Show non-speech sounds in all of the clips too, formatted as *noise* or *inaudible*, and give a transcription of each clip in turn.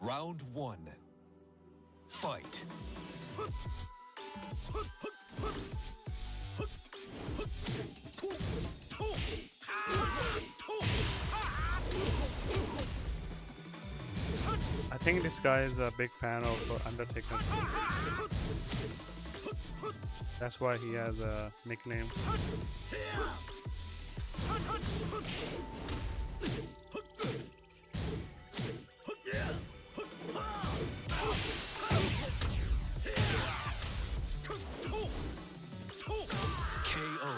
Round one. Fight. *laughs* I think this guy is a big fan of Undertaker. That's why he has a nickname. KO.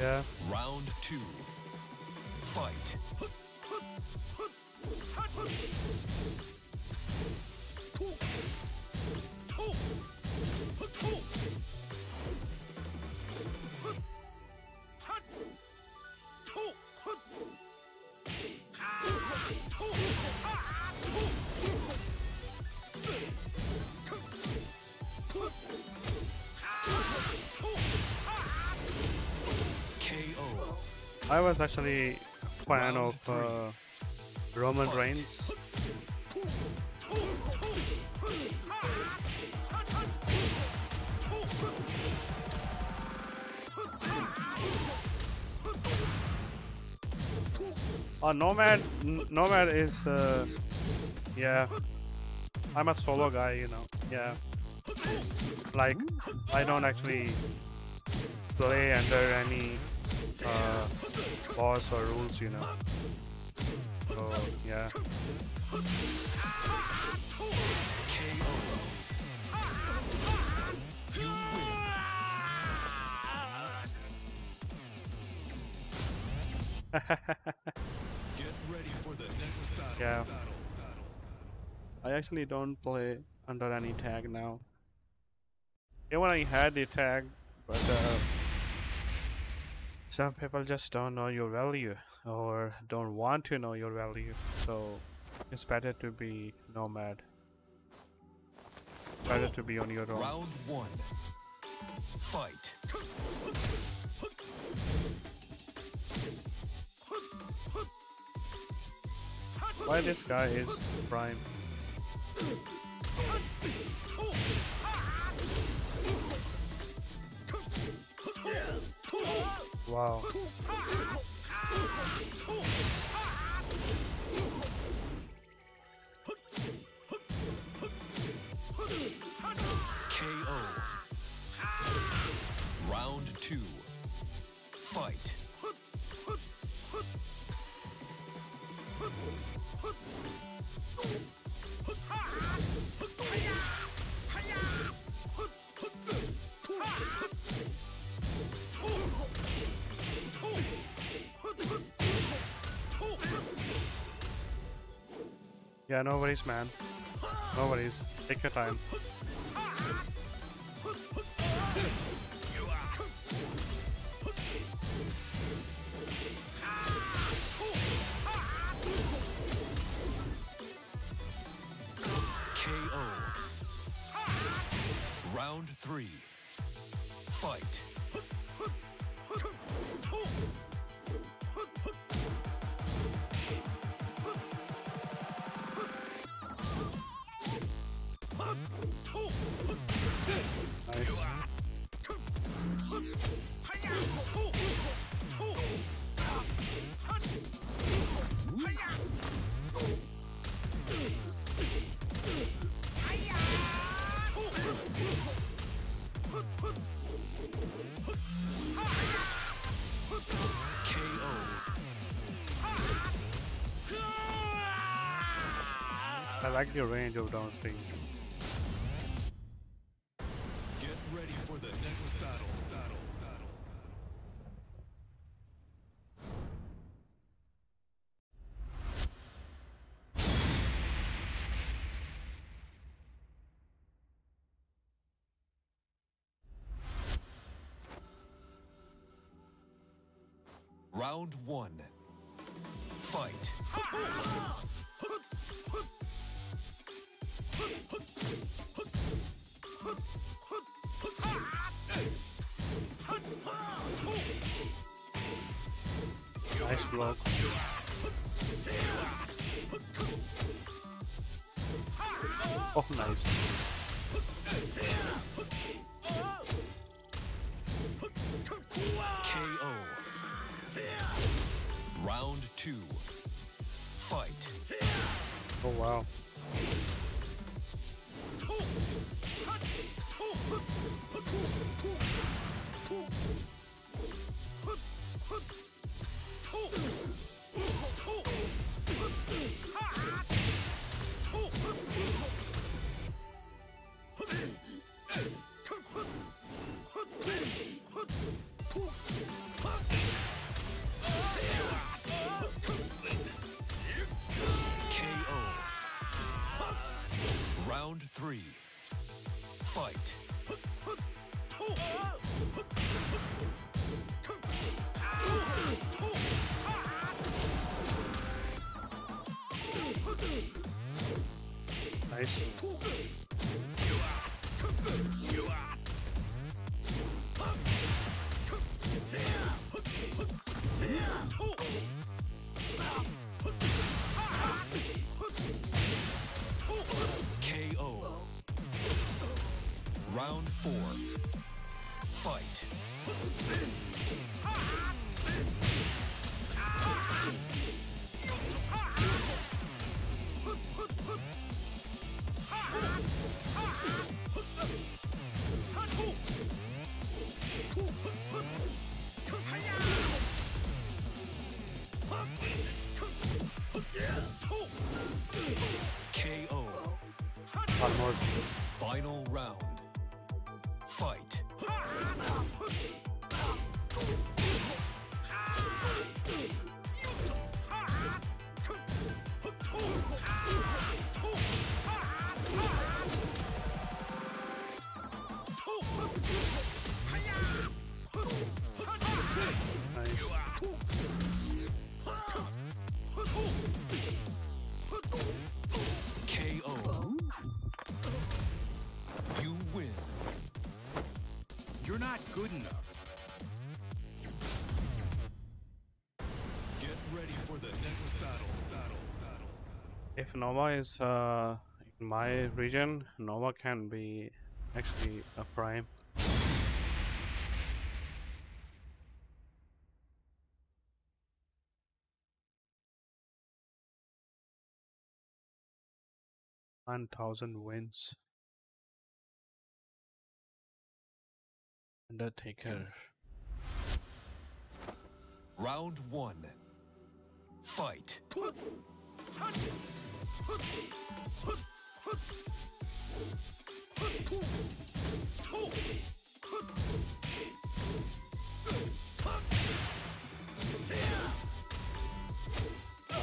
Yeah. Round two. Fight. I was actually a fan Round of uh, Roman Fight. Reigns. Uh, Nomad, N- Nomad is, uh, yeah. I'm a solo guy, you know. Yeah. Like, I don't actually play under any uh, laws or rules, you know. So yeah. *laughs* Yeah. I actually don't play under any tag now. Even I had the tag, but uh, some people just don't know your value or don't want to know your value. So it's better to be nomad. Better to be on your own. Round one. Fight. Why this guy is prime? Wow. KO. Round two. Fight. Yeah, no worries, man. No worries. Take your time. KO. Round three. Fight. I like the range of. Get Round one. Fight. Nice block. Oh, nice. Two. Fight. Oh, wow. Almost. If Nova is uh, in my region, Nova can be actually a prime. One thousand wins. Undertaker. Round one. Fight.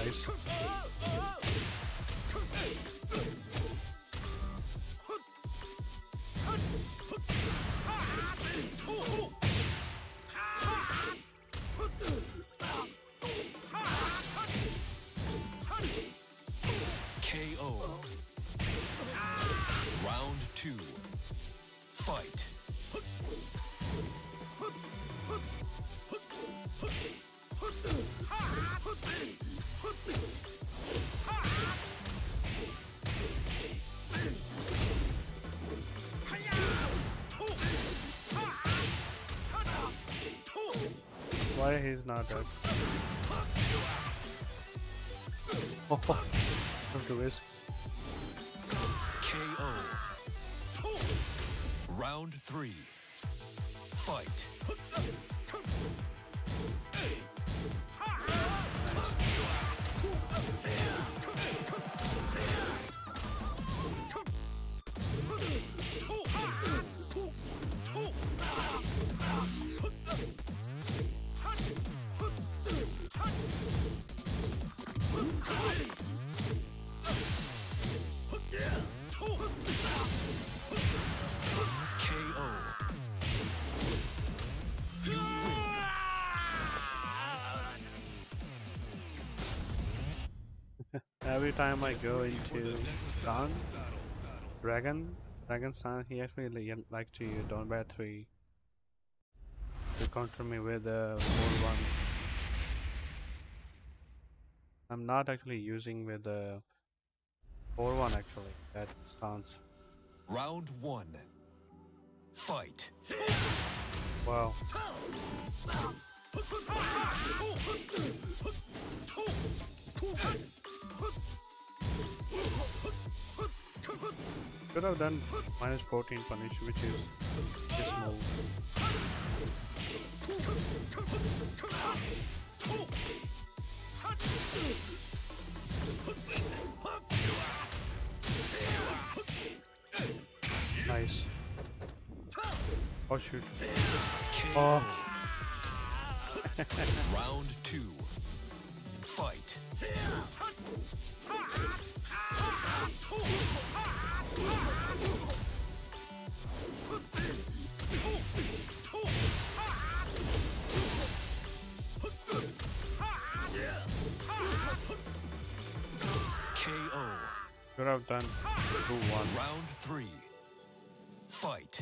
Nice. Why he's not dead? Oh, have to risk. KO. Round three. Fight. Every time I go into Khan, Dragon, Dragonstein, he actually li- like to use down by 3 to counter me with a 4 1. I'm not actually using with the 4 1 actually, that stance. Round one. Fight. Wow. Could have done minus 14 punish, which is this move. Nice. Oh shoot. Oh, *laughs* Round two. Fight. *laughs* could have done 2 1. Round three. Fight.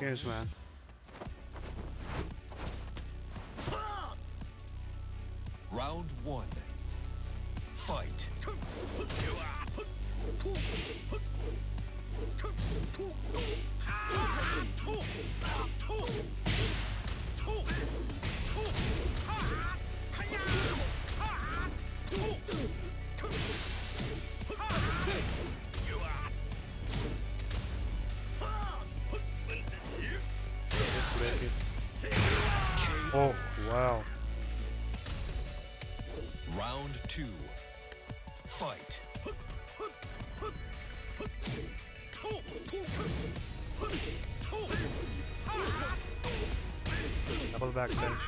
Cares, man? Back bench.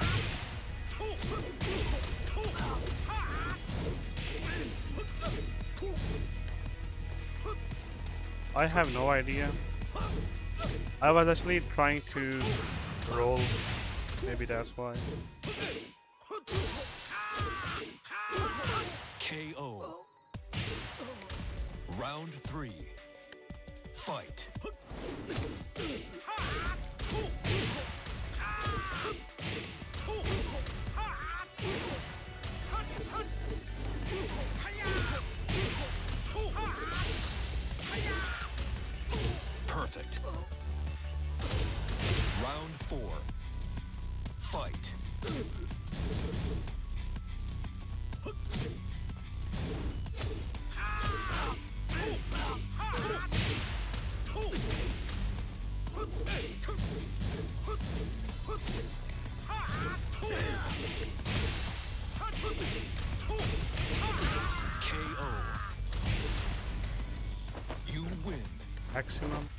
I have no idea. I was actually trying to roll. Maybe that's why. KO. Round three. Fight. Maximum.